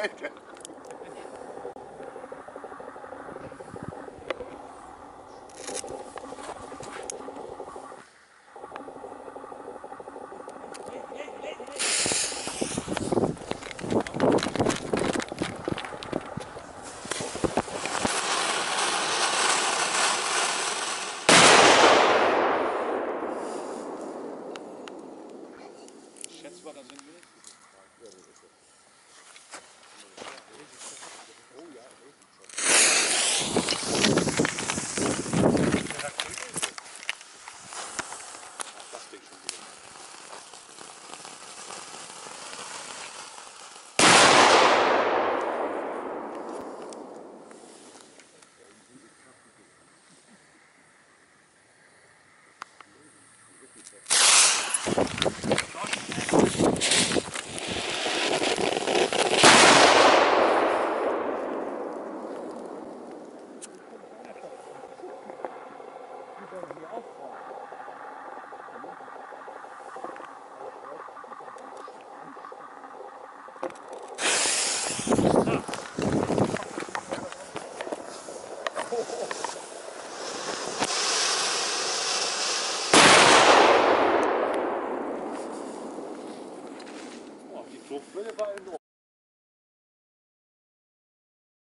Alter. Schätzbarer sind wir. Will 多